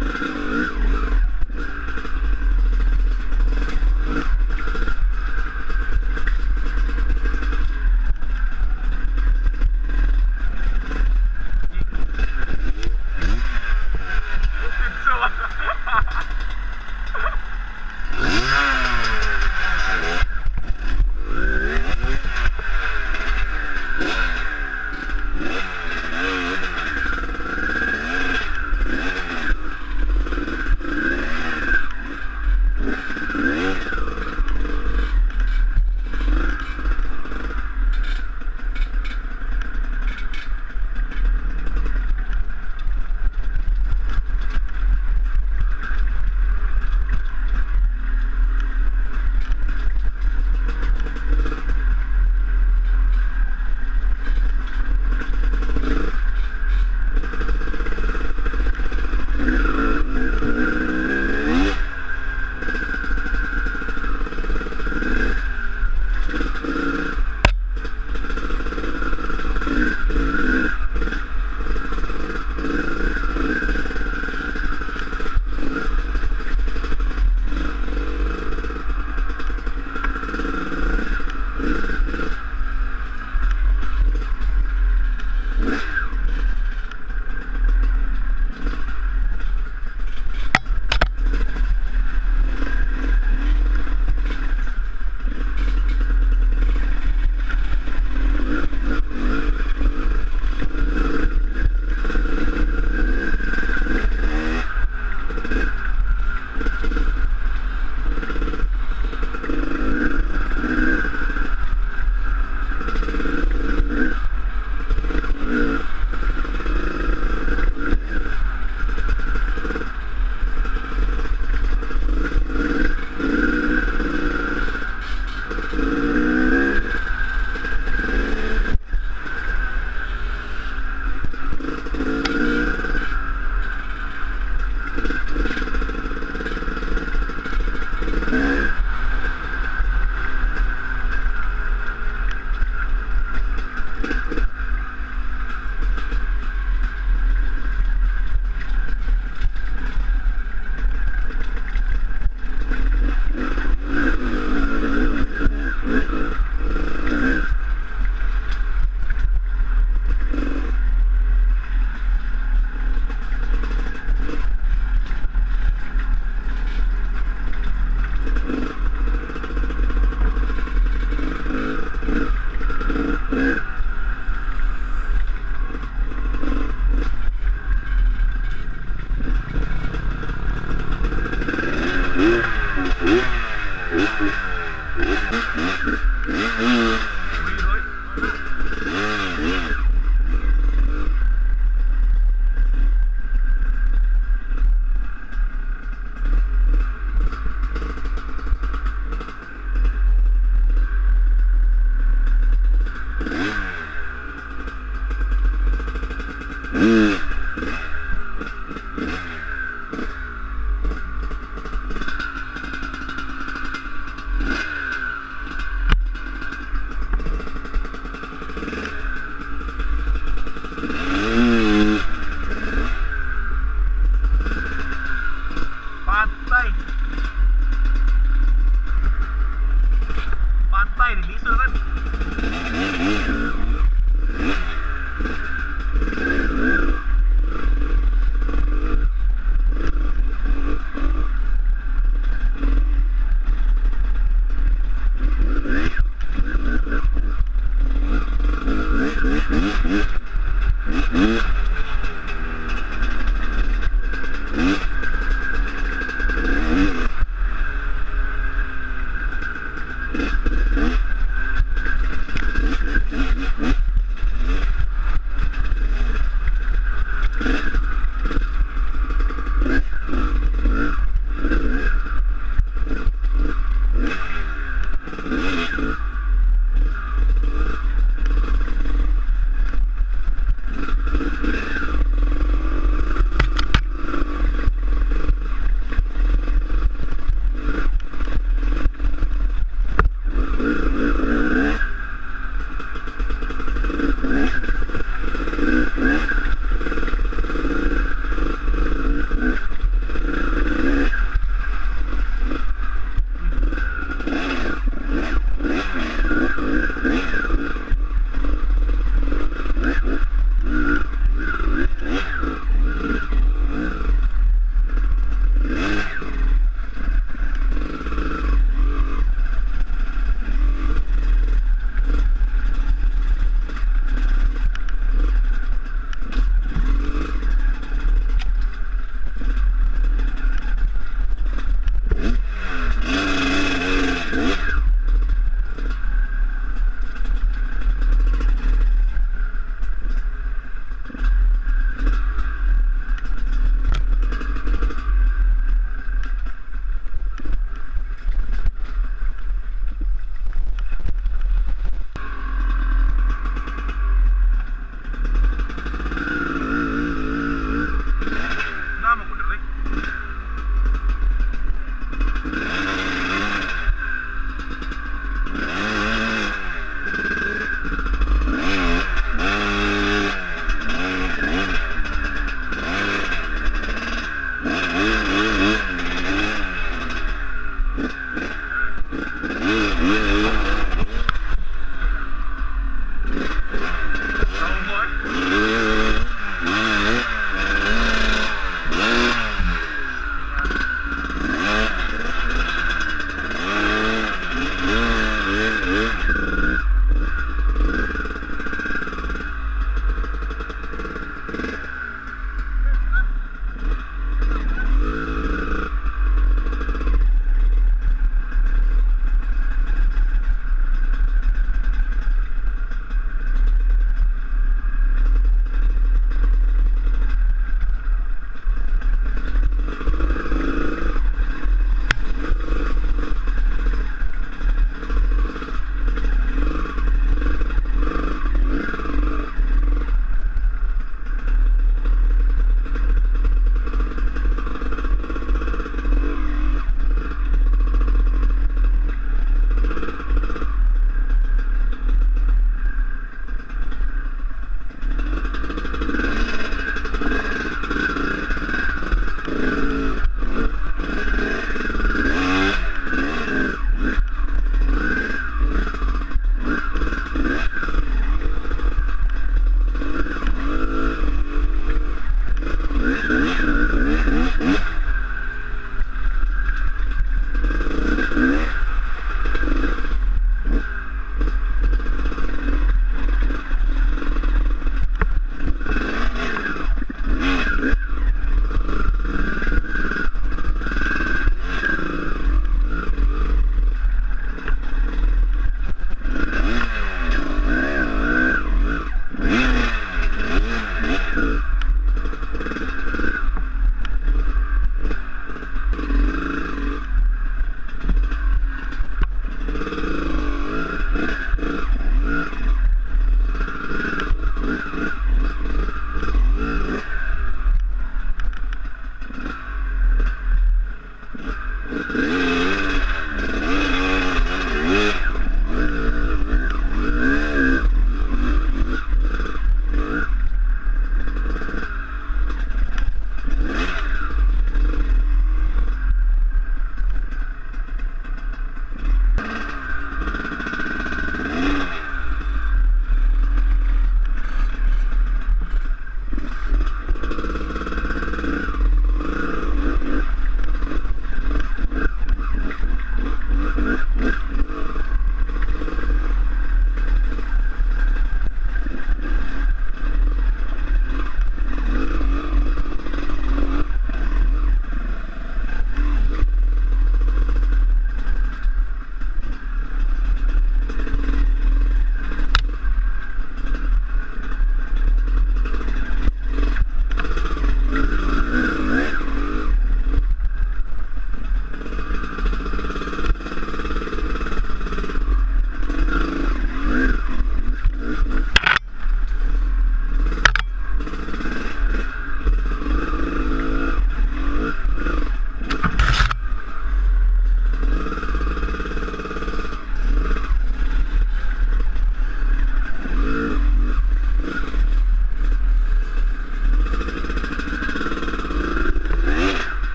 you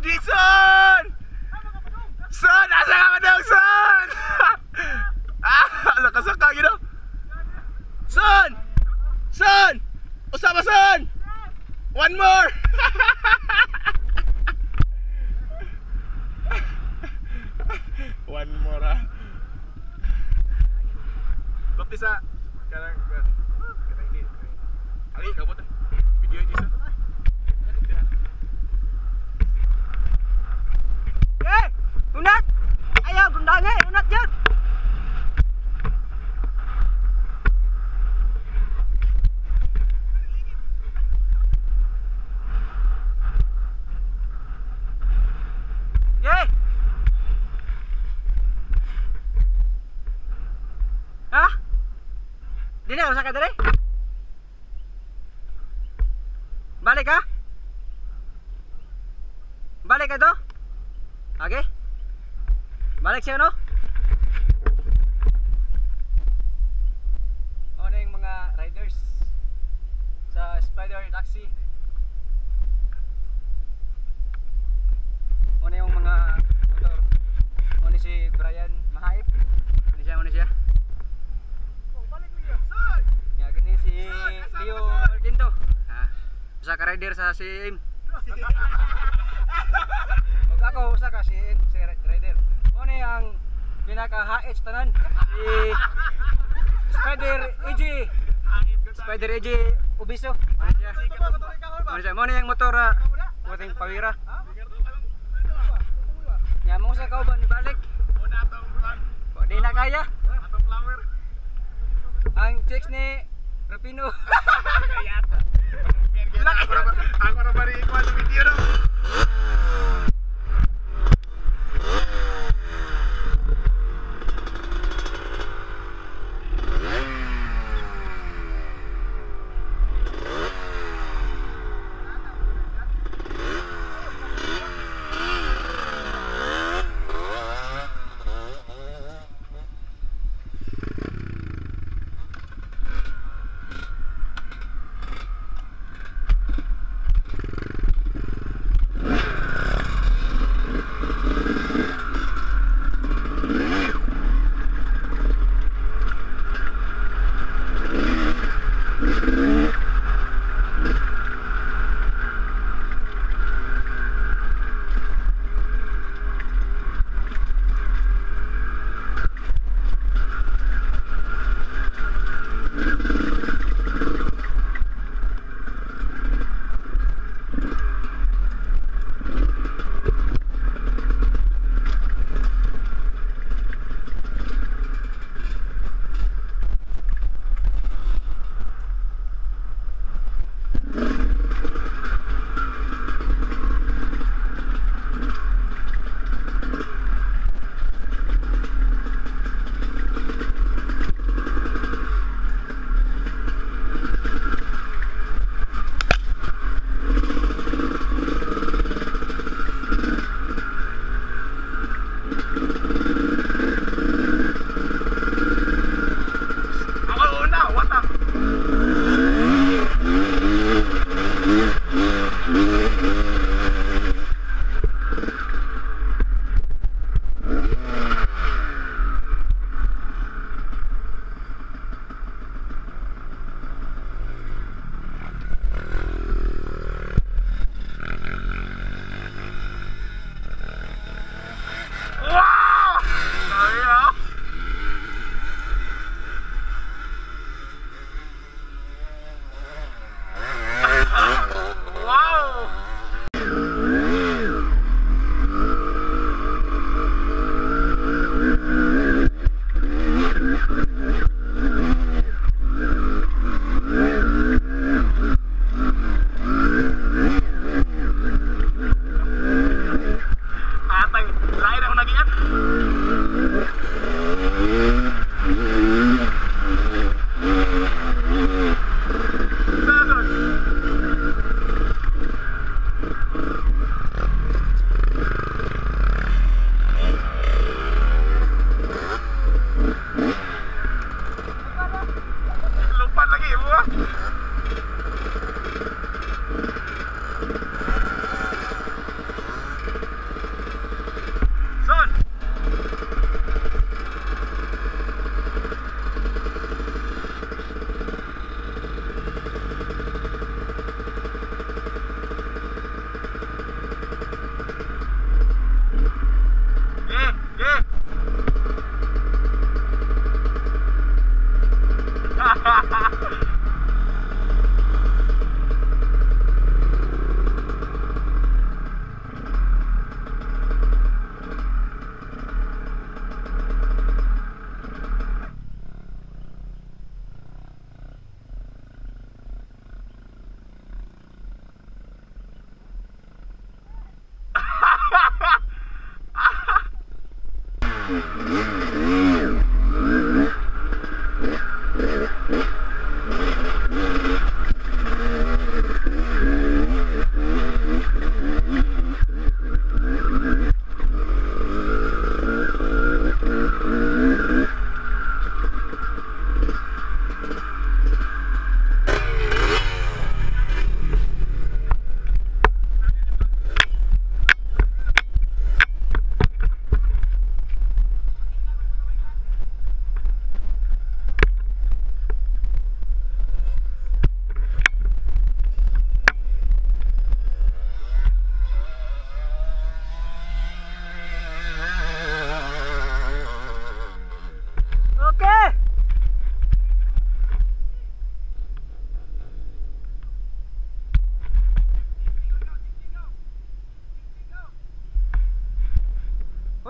doing Jason. son? Son, asa ka daw, son? ah, lakas ka, gitu, Son! Son! Usama, son! One more! One more, ah. Baptisa, Sekarang, sekarang, ini. Ali, buat ah. video ini, son. Unat. Ayo gundange, unat jut. Dini, harus sakit tadi? Balik kah? Balik itu? Oke? Okay. Balik siya no? Ano yung mga riders sa spider taxi? Ano yung mga motor? Ano si Brian Mahaip? Ano siya? Ano siya? Oh, ya, si Leo Martinto. Ah, bisa rider sa si Im. Huwag ako usa ka si, si rider. Ano ang pinaka-HH tanan? Si Spider EG. Spider EG Ubiso. Ano siya? Ano motor. Ano yung pawira. Yan mo sa kauban ni balik. Una na kaya. Atong flower. Ang chicks ni Rapino. Kelihatan. Aku orang bari kuat video dong.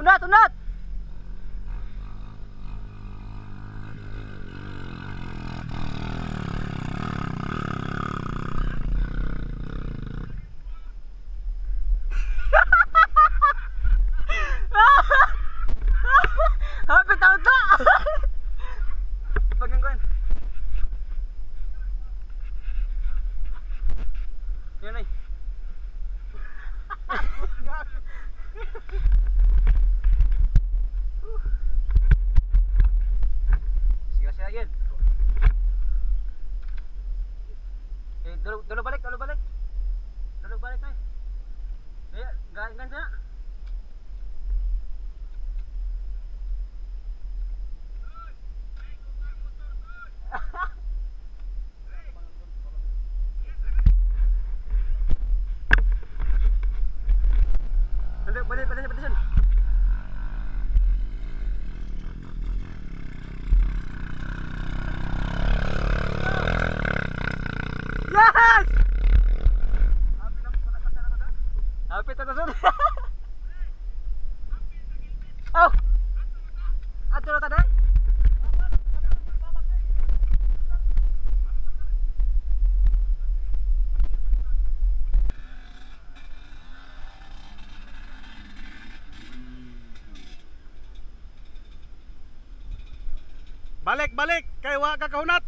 Unat, unat! Balik, balik. Kay wa ka kahunat.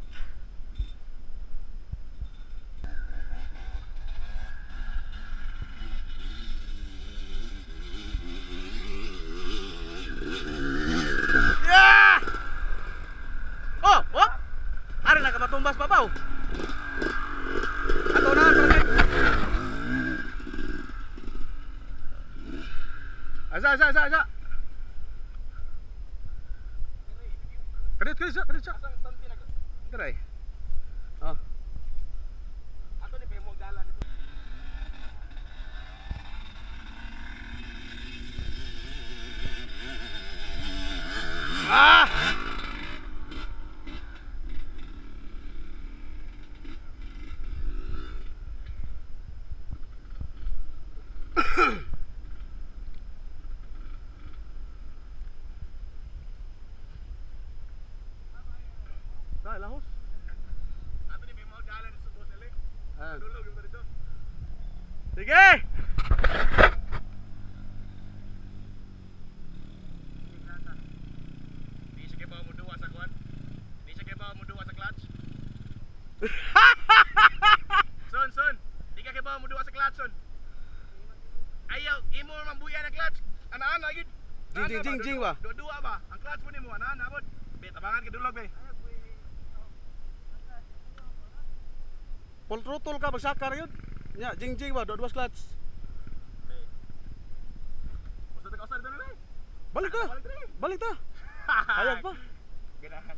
Jing ba? Dua-dua ba? Ang clutch na nabot. Be tabangan be. Pol trutol ka bagsakar yun. Ya, jing Jing wah Dua-dua clutch. Usa ta ka usad dali. Balik tuh? Balik tuh? Hahaha. pa. Ganahan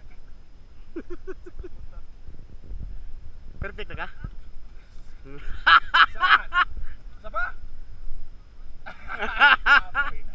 Perfect na Hahaha.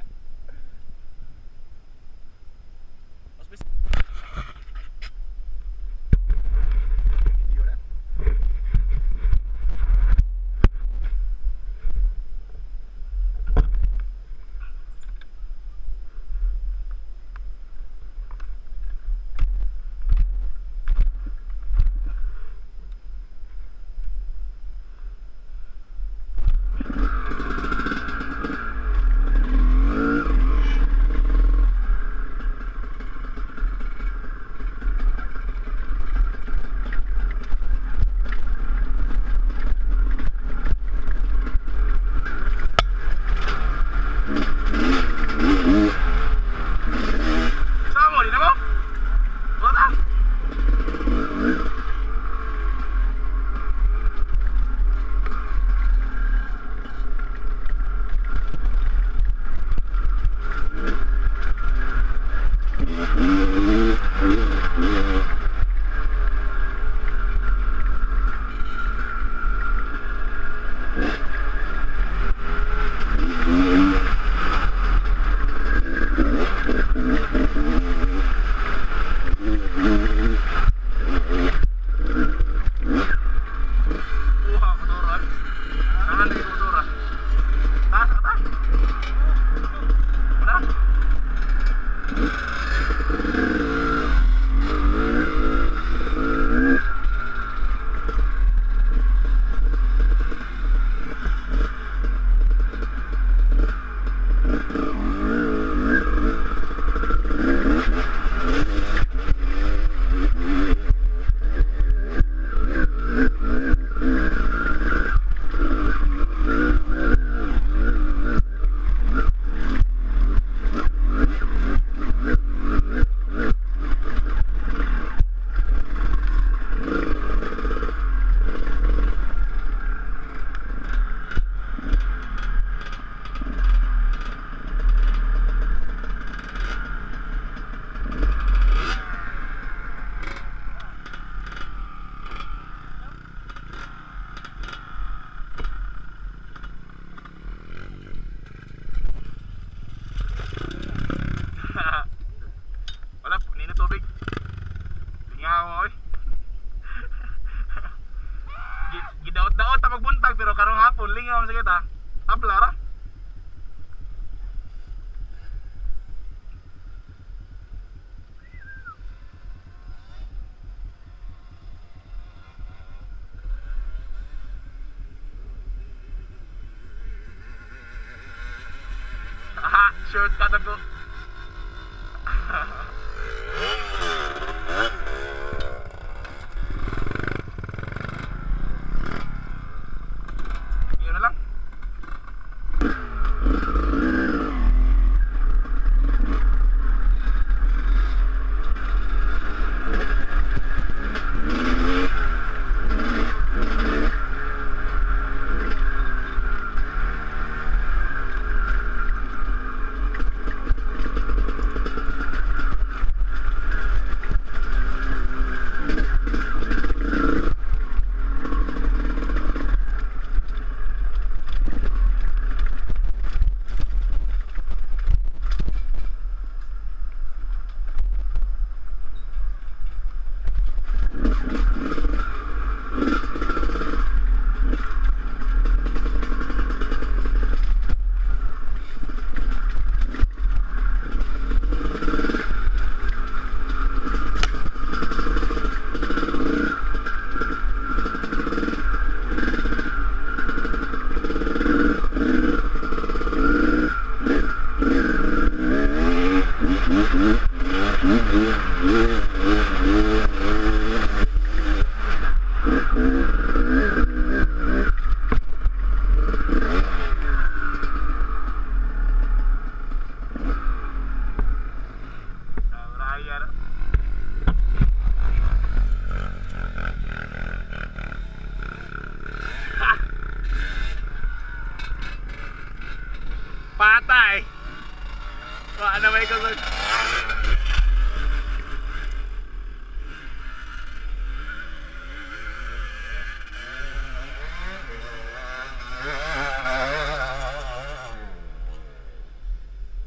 Gọi nó mấy con rồi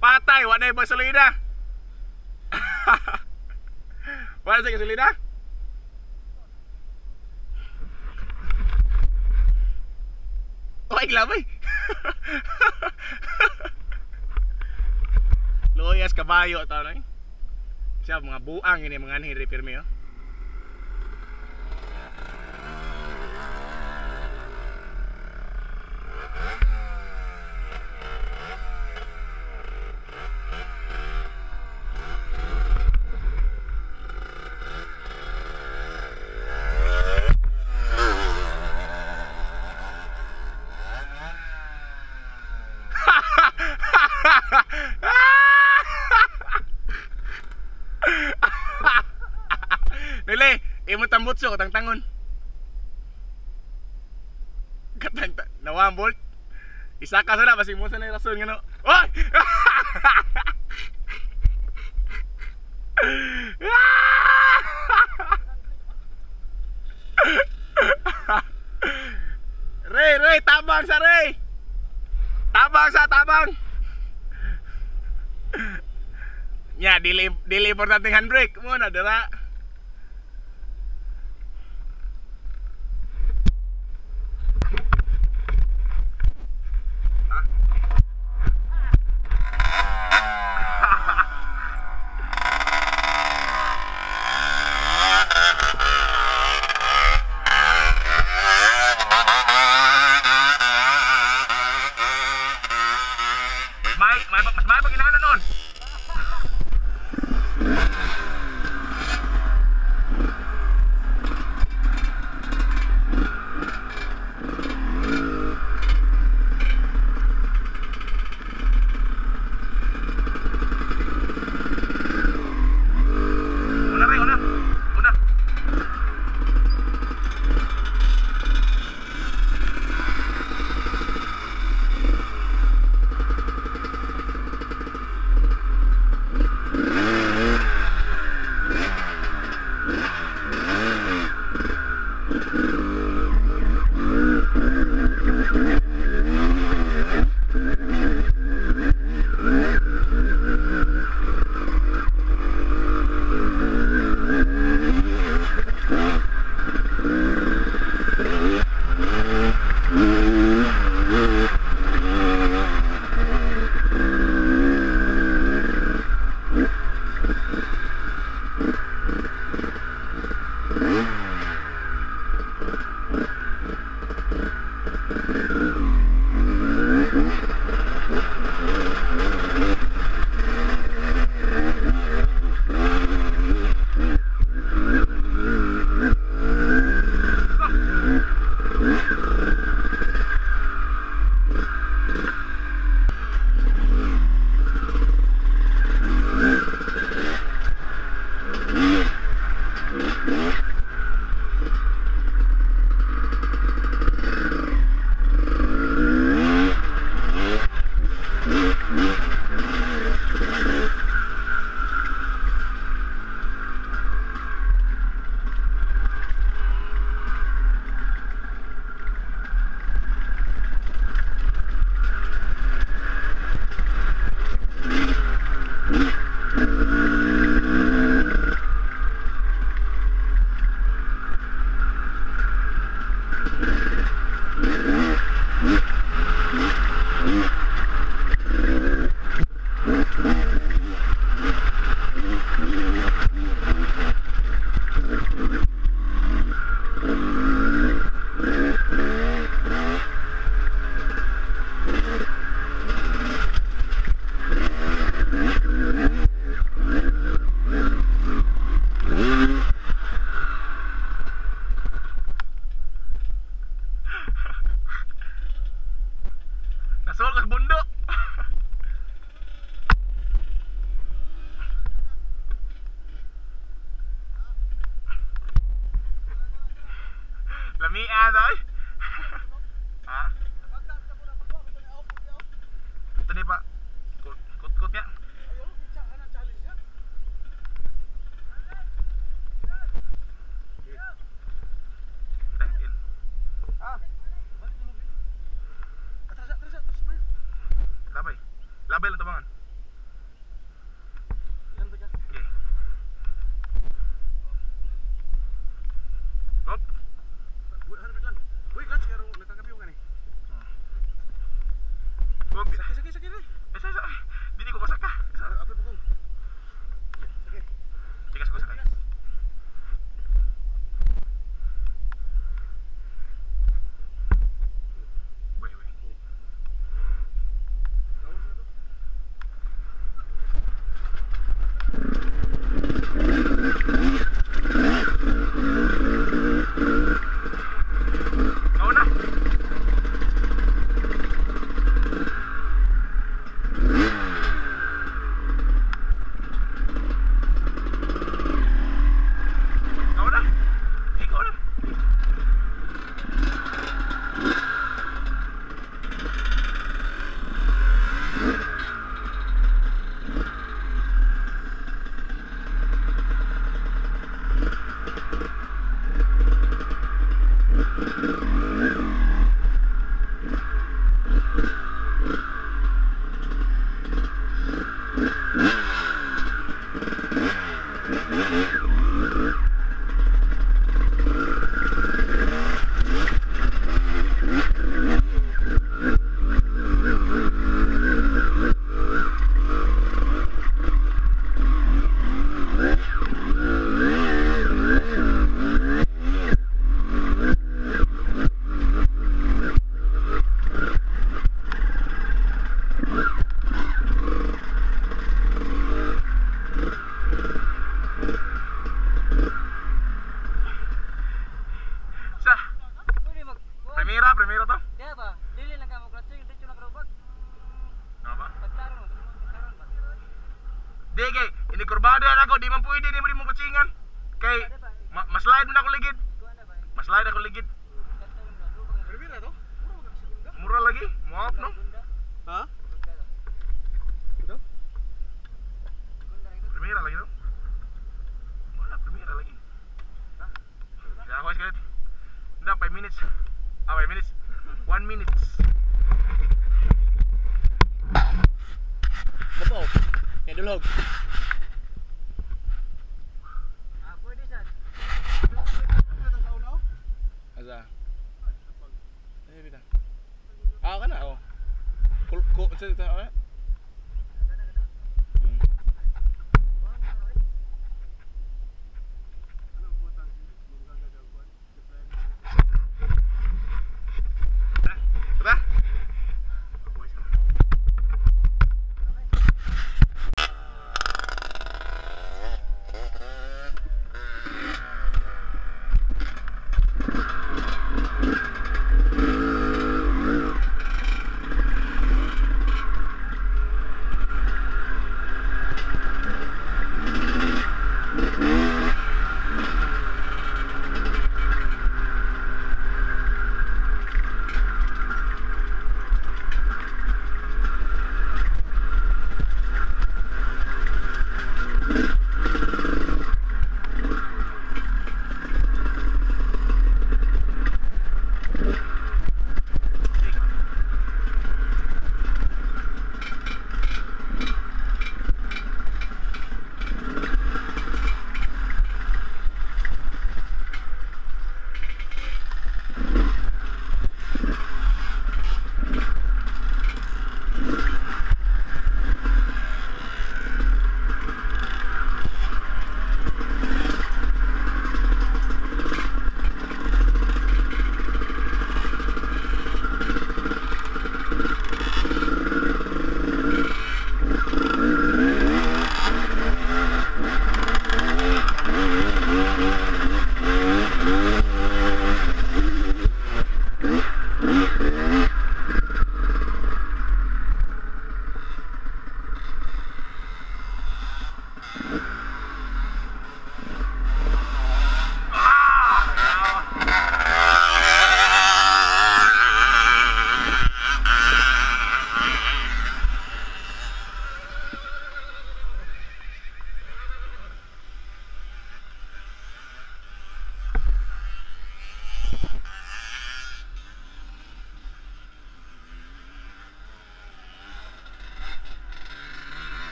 Patay wak ada berselida Wak ada berselida Wak ikhlas weh kabayo tawon na eh. Siya mga buang ini mga ni repair mi oh. 8 katang tangon katang nawang bolt isa ka sana basi mo sa na rason ngano oy Rey, Rey, tabang sa Rey Tabang sa tabang dili, ya, dili importante handbrake though.